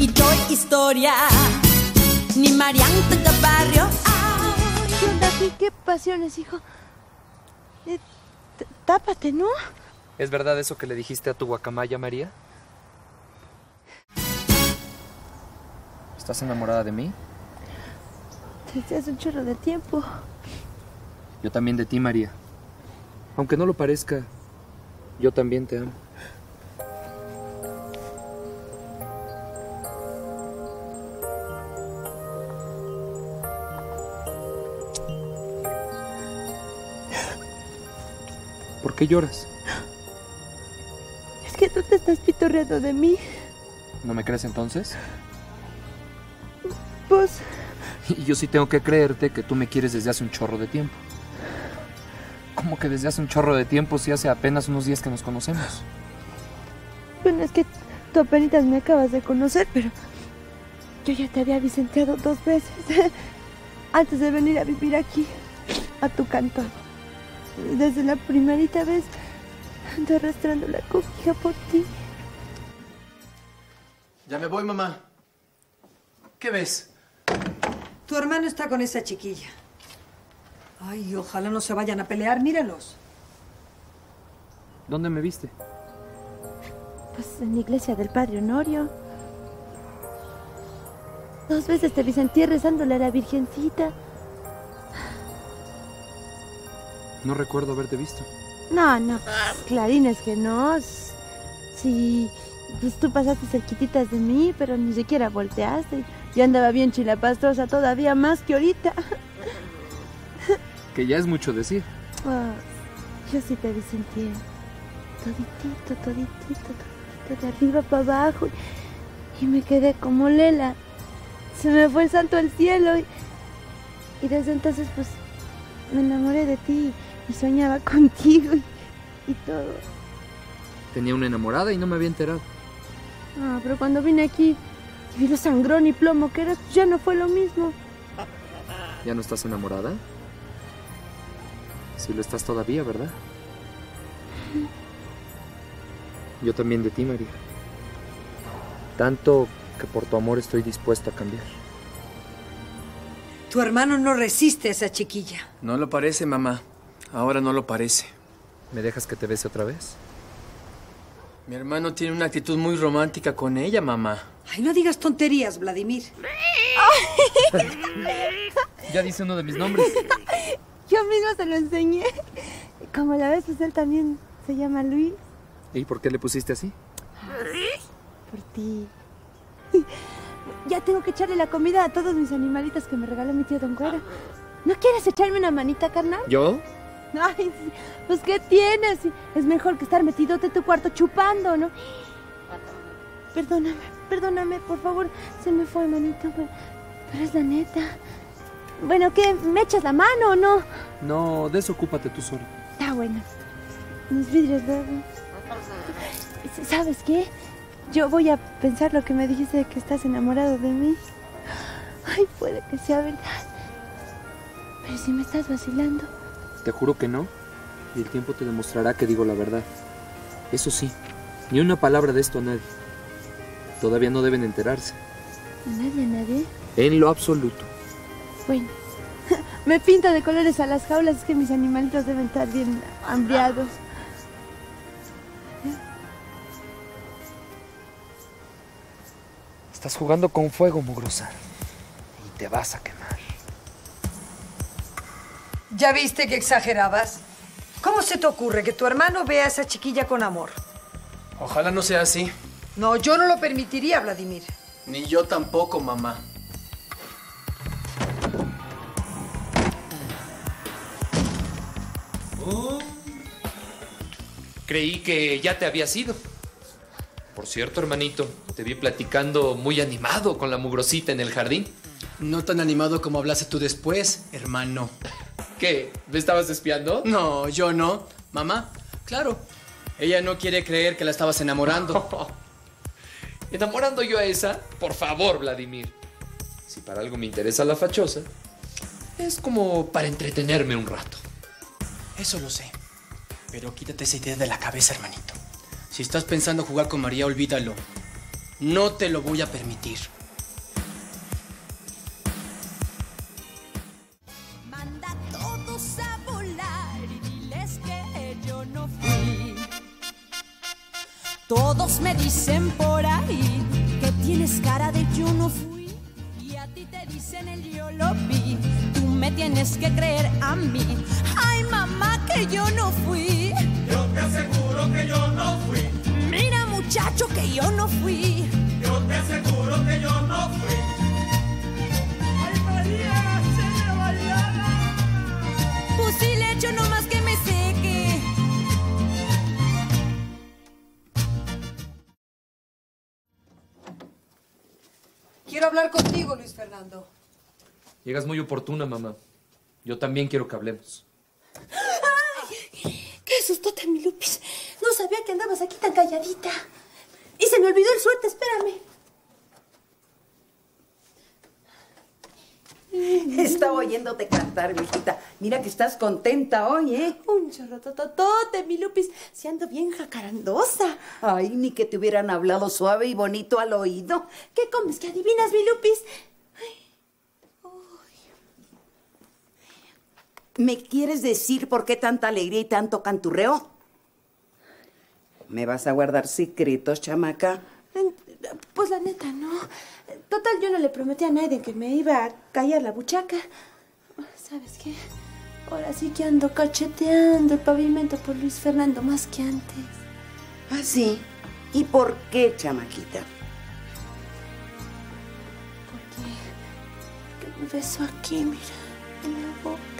y Toy Historia, ni Mariante de Barrio. Ay. ¿Qué onda aquí? ¿Qué pasiones, hijo? Eh, tápate, ¿no? ¿Es verdad eso que le dijiste a tu guacamaya, María? ¿Estás enamorada de mí? Desde hace un chorro de tiempo. Yo también de ti, María. Aunque no lo parezca, yo también te amo. Qué lloras? Es que tú te estás pitorreando de mí. ¿No me crees entonces? Pues, Y yo sí tengo que creerte que tú me quieres desde hace un chorro de tiempo. ¿Cómo que desde hace un chorro de tiempo si hace apenas unos días que nos conocemos? bueno, es que tú apenas me acabas de conocer, pero yo ya te había vicenteado dos veces. Antes de venir a vivir aquí, a tu cantón. Desde la primerita vez, ando arrastrando la cobija por ti. Ya me voy, mamá. ¿Qué ves? Tu hermano está con esa chiquilla. Ay, ojalá no se vayan a pelear, míralos. ¿Dónde me viste? Pues en la iglesia del Padre Honorio. Dos veces te visentí rezándole a la Virgencita. No recuerdo haberte visto. No, no, pues, Clarín, es que no. Sí, pues tú pasaste cerquititas de mí, pero ni siquiera volteaste. Yo andaba bien chilapastrosa todavía más que ahorita. Que ya es mucho decir. Ah, yo sí te visentí. Toditito, toditito, toditito, de arriba para abajo. Y me quedé como Lela. Se me fue el santo al cielo. Y, y desde entonces, pues, me enamoré de ti y soñaba contigo y, y todo. Tenía una enamorada y no me había enterado. Ah, pero cuando vine aquí y vi lo sangrón y plomo que eras, ya no fue lo mismo. ¿Ya no estás enamorada? Sí lo estás todavía, ¿verdad? Yo también de ti, María. Tanto que por tu amor estoy dispuesto a cambiar. Tu hermano no resiste a esa chiquilla. No lo parece, mamá. Ahora no lo parece. ¿Me dejas que te bese otra vez? Mi hermano tiene una actitud muy romántica con ella, mamá. Ay, no digas tonterías, Vladimir. Ya dice uno de mis nombres. Yo misma se lo enseñé. Como la ves, pues él también se llama Luis. ¿Y por qué le pusiste así? Por ti. Ya tengo que echarle la comida a todos mis animalitos que me regaló mi tío Don Güero. ¿No quieres echarme una manita, carnal? ¿Yo? Ay, pues ¿qué tienes? Es mejor que estar metidote en tu cuarto chupando, ¿no? Perdóname, perdóname, por favor. Se me fue, manito, pero, pero es la neta. Bueno, ¿qué? ¿Me echas la mano o no? No, desocúpate tú solo. Está bueno. Mis vidrios luego. ¿Sabes qué? Yo voy a pensar lo que me dijiste de que estás enamorado de mí. Ay, puede que sea verdad. Pero si me estás vacilando. Te juro que no. Y el tiempo te demostrará que digo la verdad. Eso sí, ni una palabra de esto a nadie. Todavía no deben enterarse. A nadie, a nadie. En lo absoluto. Bueno. Me pinto de colores a las jaulas, es que mis animalitos deben estar bien hambriados. Estás jugando con fuego, mugrosa. Y te vas a quemar. ¿Ya viste que exagerabas? ¿Cómo se te ocurre que tu hermano vea a esa chiquilla con amor? Ojalá no sea así. No, yo no lo permitiría, Vladimir. Ni yo tampoco, mamá. Creí que ya te habías ido. Por cierto, hermanito, te vi platicando muy animado con la mugrosita en el jardín. No tan animado como hablaste tú después, hermano. ¿Qué? ¿Me estabas espiando? No, yo no. Mamá, claro. Ella no quiere creer que la estabas enamorando. ¿Enamorando yo a esa? Por favor, Vladimir. Si para algo me interesa la fachosa, es como para entretenerme un rato. Eso lo sé. Pero quítate esa idea de la cabeza, hermanito. Si estás pensando jugar con María, olvídalo. No te lo voy a permitir. Dicen por ahí que tienes cara de yo no fui. Y a ti te dicen el yo lo vi. Tú me tienes que creer a mí. Ay, mamá, que yo no fui. Yo te aseguro que yo no fui. Mira, muchacho, que yo no fui. Yo te aseguro que yo no fui. ¡Ay, María! ¡Se me bailaba! Pues sí le echo nomás que Quiero hablar contigo, Luis Fernando. Llegas muy oportuna, mamá. Yo también quiero que hablemos. ¡Qué sustote, mi Lupis! No sabía que andabas aquí tan calladita. Y se me olvidó el suerte, espérame. Estaba oyéndote cantar, viejita. Mira que estás contenta hoy, ¿eh? Un chorrotototote, mi Lupis. Si ando bien jacarandosa. Ay, ni que te hubieran hablado suave y bonito al oído. ¿Qué comes? ¿Qué adivinas, mi Lupis? ¿Me quieres decir por qué tanta alegría y tanto canturreo? ¿Me vas a guardar secretos, chamaca? Pues la neta, no. Total, yo no le prometí a nadie que me iba a callar la buchaca. ¿Sabes qué? Ahora sí que ando cacheteando el pavimento por Luis Fernando más que antes. ¿Ah, sí? ¿Y por qué, chamaquita? Porque que me besó aquí, mira, en la boca.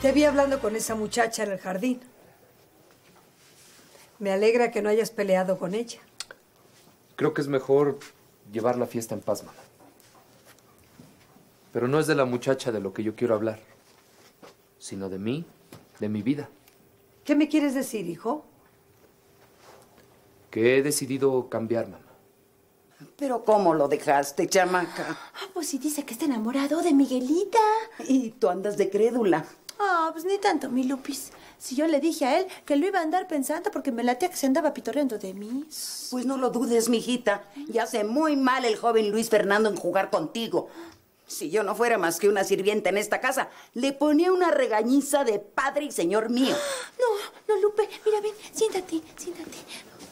Te vi hablando con esa muchacha en el jardín. Me alegra que no hayas peleado con ella. Creo que es mejor llevar la fiesta en paz, mamá. Pero no es de la muchacha de lo que yo quiero hablar, sino de mí, de mi vida, ¿Qué me quieres decir, hijo? que he decidido cambiar, mamá. ¿Pero cómo lo dejaste, chamaca? Ah, pues si dice que está enamorado de Miguelita. Y tú andas de crédula. Ah, pues ni tanto, mi Lupis. Si yo le dije a él que lo iba a andar pensando porque me latía que se andaba pitorreando de mí. Pues no lo dudes, mijita. Ya hace muy mal el joven Luis Fernando en jugar contigo. Si yo no fuera más que una sirvienta en esta casa, le ponía una regañiza de padre y señor mío. No, no, Lupe, mira, ven, siéntate, siéntate.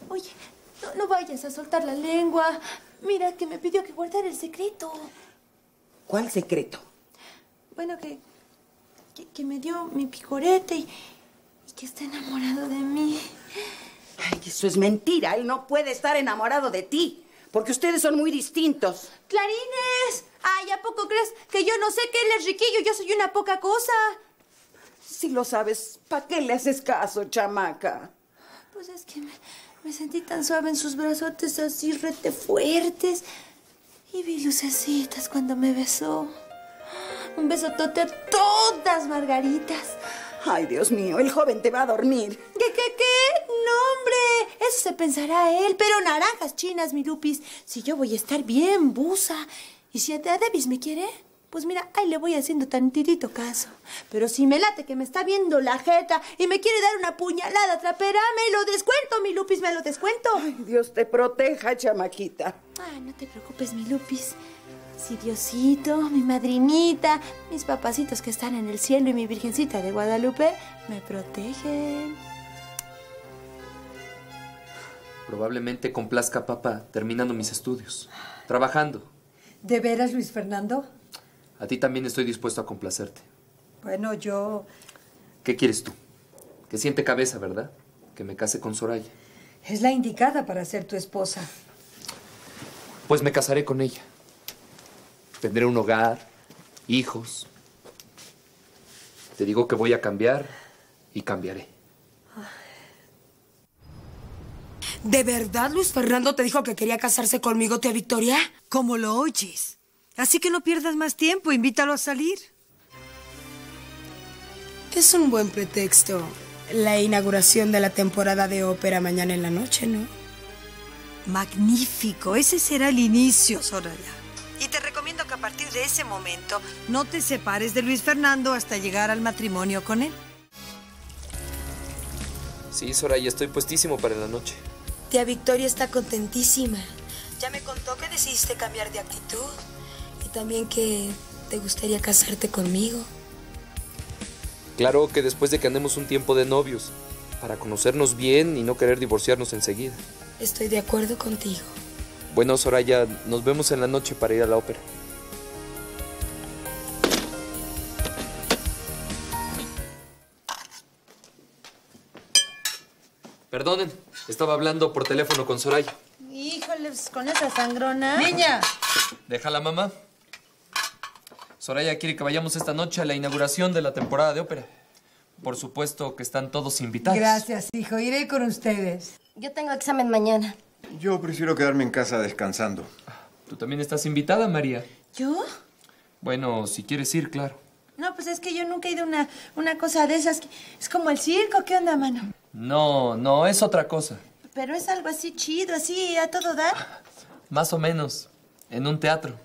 Oye, no, no vayas a soltar la lengua. Mira que me pidió que guardara el secreto. ¿Cuál secreto? Bueno, que, que, me dio mi picorete y, y que está enamorado de mí. Ay, eso es mentira. Él no puede estar enamorado de ti. Porque ustedes son muy distintos. ¡Clarines! Ay, ¿a poco crees que yo no sé que él es riquillo? Yo soy una poca cosa. Si lo sabes, ¿para qué le haces caso, chamaca? Pues es que me, me sentí tan suave en sus brazotes así rete fuertes. Y vi lucecitas cuando me besó. Un besotote a todas margaritas. Ay, Dios mío, el joven te va a dormir. ¿Qué, qué, qué? No, hombre. Eso se pensará él. Pero naranjas chinas, mi Lupis. Si yo voy a estar bien busa. Y si a Davis me quiere, pues mira, ahí le voy haciendo tantitito caso. Pero si me late que me está viendo la jeta y me quiere dar una puñalada trapera, me lo descuento, mi Lupis, me lo descuento. Ay, Dios te proteja, chamaquita. Ay, no te preocupes, mi Lupis. Si Diosito, mi madrinita, mis papacitos que están en el cielo y mi Virgencita de Guadalupe me protegen. Probablemente complazca a papá terminando mis estudios, trabajando. ¿De veras, Luis Fernando? A ti también estoy dispuesto a complacerte. Bueno, yo... ¿Qué quieres tú? Que siente cabeza, ¿verdad? Que me case con Soraya. Es la indicada para ser tu esposa. Pues me casaré con ella. Tendré un hogar, hijos. Te digo que voy a cambiar y cambiaré. ¿De verdad Luis Fernando te dijo que quería casarse conmigo, tía Victoria? ¿Cómo lo oyes? Así que no pierdas más tiempo, invítalo a salir. Es un buen pretexto. La inauguración de la temporada de ópera mañana en la noche, ¿no? Magnífico, ese será el inicio, Soraya. A partir de ese momento no te separes de Luis Fernando hasta llegar al matrimonio con él. Sí, Soraya, estoy puestísimo para la noche. Tía Victoria está contentísima. Ya me contó que decidiste cambiar de actitud y también que te gustaría casarte conmigo. Claro que después de que andemos un tiempo de novios, para conocernos bien y no querer divorciarnos enseguida. Estoy de acuerdo contigo. Bueno, Soraya, nos vemos en la noche para ir a la ópera. Perdonen, estaba hablando por teléfono con Soraya. Híjoles, con esa sangrona. Niña, Déjala, mamá. Soraya quiere que vayamos esta noche a la inauguración de la temporada de ópera. Por supuesto que están todos invitados. gracias, hijo. Iré con ustedes. Yo tengo examen mañana. Yo prefiero quedarme en casa descansando. Tú también estás invitada, María. ¿Yo? Bueno, si quieres ir, claro. No, pues es que yo nunca he ido a una, una cosa de esas. Es como el circo. ¿Qué onda, mano? No, no, es otra cosa. Pero es algo así chido, así a todo dar. Más o menos. En un teatro.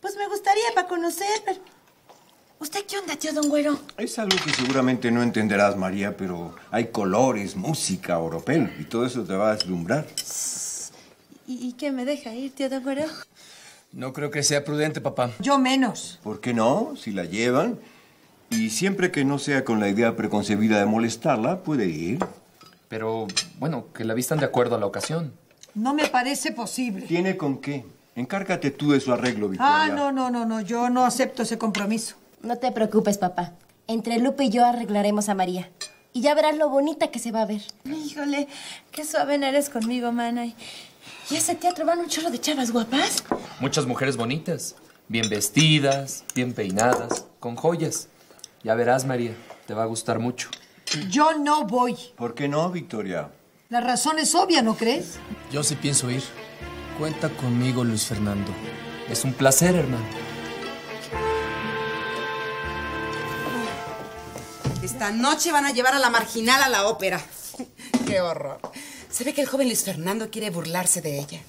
Pues me gustaría para conocer, pero... ¿Usted qué onda, tío Don Güero? Es algo que seguramente no entenderás, María, pero hay colores, música, oropel, y todo eso te va a deslumbrar. ¿Y, y qué me deja ir, tío Don Güero? No creo que sea prudente, papá. Yo menos. ¿Por qué no? Si la llevan. Y siempre que no sea con la idea preconcebida de molestarla, puede ir. Pero, bueno, que la vistan de acuerdo a la ocasión. No me parece posible. ¿Tiene con qué? Encárgate tú de su arreglo, Victoria. Ah, no, no, no, no. Yo no acepto ese compromiso. No te preocupes, papá. Entre Lupe y yo arreglaremos a María. Y ya verás lo bonita que se va a ver. Híjole, qué suave eres conmigo, mana. ¿Y a ese teatro van un chorro de chavas guapas? Muchas mujeres bonitas. Bien vestidas, bien peinadas, con joyas. Ya verás, María, te va a gustar mucho. Yo no voy. ¿Por qué no, Victoria? La razón es obvia, ¿no crees? Yo sí pienso ir. Cuenta conmigo, Luis Fernando. Es un placer, hermano. Esta noche van a llevar a la marginal a la ópera. ¡Qué horror! Se ve que el joven Luis Fernando quiere burlarse de ella.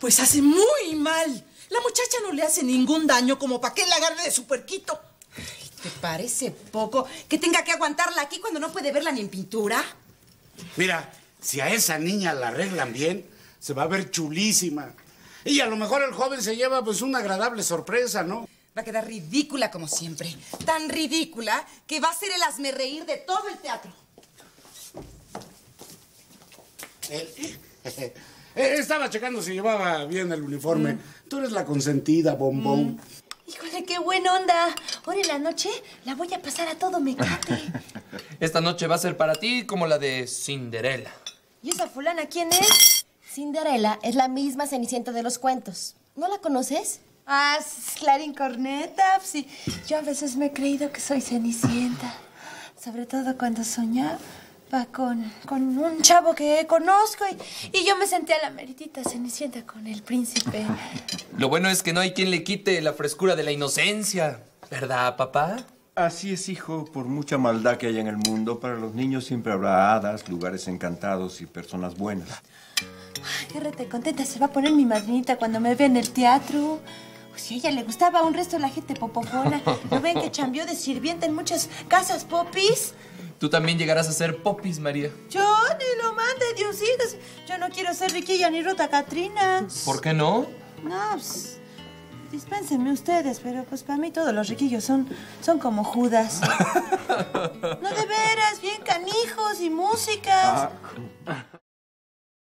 Pues hace muy mal. La muchacha no le hace ningún daño como para que la agarre de su puerquito. ¿Te parece poco que tenga que aguantarla aquí cuando no puede verla ni en pintura? Mira, si a esa niña la arreglan bien, se va a ver chulísima. Y a lo mejor el joven se lleva pues una agradable sorpresa, ¿no? Va a quedar ridícula como siempre. Tan ridícula que va a ser el hazme reír de todo el teatro. Eh, estaba checando si llevaba bien el uniforme. Tú eres la consentida, bombón. Híjole, qué buena onda. Ahora en la noche la voy a pasar a todo mecate. Esta noche va a ser para ti como la de Cinderella. ¿Y esa fulana quién es? Cinderela es la misma Cenicienta de los cuentos. ¿No la conoces? Ah, es Clarín Corneta. Sí, yo a veces me he creído que soy Cenicienta. Sobre todo cuando soñaba con, con un chavo que conozco y, y yo me sentía la meritita Cenicienta con el príncipe. Lo bueno es que no hay quien le quite la frescura de la inocencia. ¿Verdad, papá? Así es, hijo, por mucha maldad que haya en el mundo, para los niños siempre habrá hadas, lugares encantados y personas buenas. Ay, qué rete contenta se va a poner mi madrinita cuando me vea en el teatro. Pues si a ella le gustaba a un resto de la gente popopona. ¿No ven que cambió de sirvienta en muchas casas popis? Tú también llegarás a ser popis, María. Yo ni lo mande, Diositos. Yo no quiero ser riquilla ni ruta Catrina. ¿Por qué no? No, pues, dispénsenme ustedes, pero pues para mí todos los riquillos son, son como Judas. no, de veras, bien canijos y músicas. Ah,